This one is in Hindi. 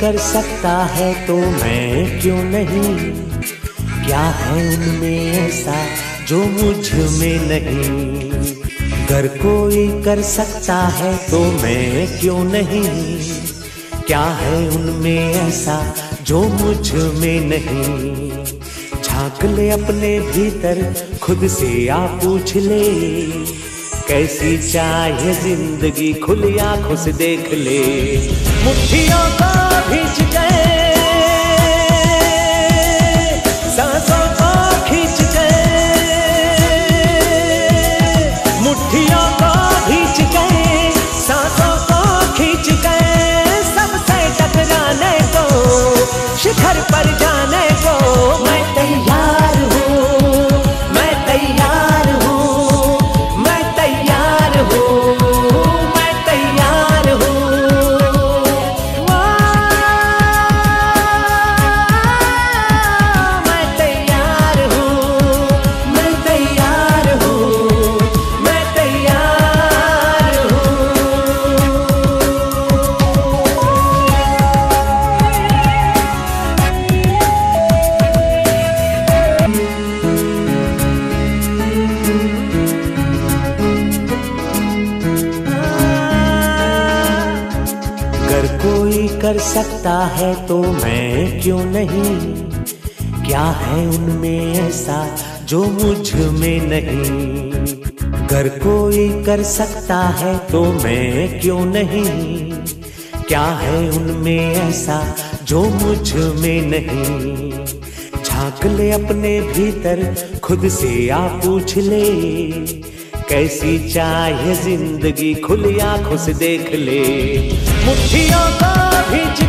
कर सकता है तो मैं क्यों नहीं? क्या है उनमें ऐसा जो मुझमें नहीं? अगर कोई कर सकता है तो मैं क्यों नहीं? क्या है उनमें ऐसा जो मुझमें नहीं? झाँक ले अपने भीतर, खुद से आप पूछ ले। कैसी चाहे ज़िंदगी खुली आँखों से देख ले। मुठियों का भींच कर सकता है तो मैं क्यों नहीं? क्या है उनमें ऐसा जो मुझमें नहीं? अगर कोई कर सकता है तो मैं क्यों नहीं? क्या है उनमें ऐसा जो मुझमें नहीं? झाँक ले अपने भीतर, खुद से आ पूछ ले। कैसी चाहे ज़िंदगी, खुली आँखों से देख ले। 菩提伽耶。